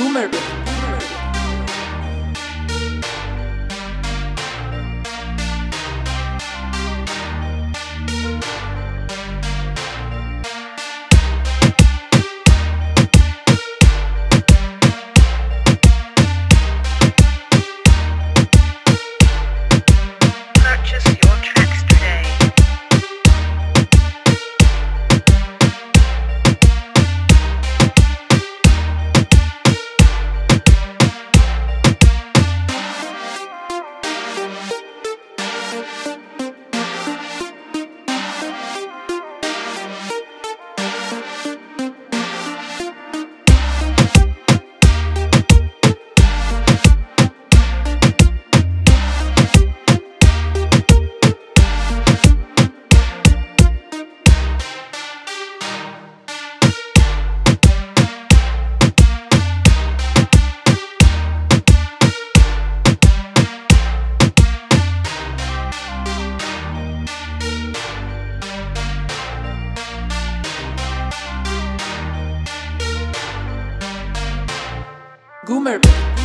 Hummerberg. Goomer.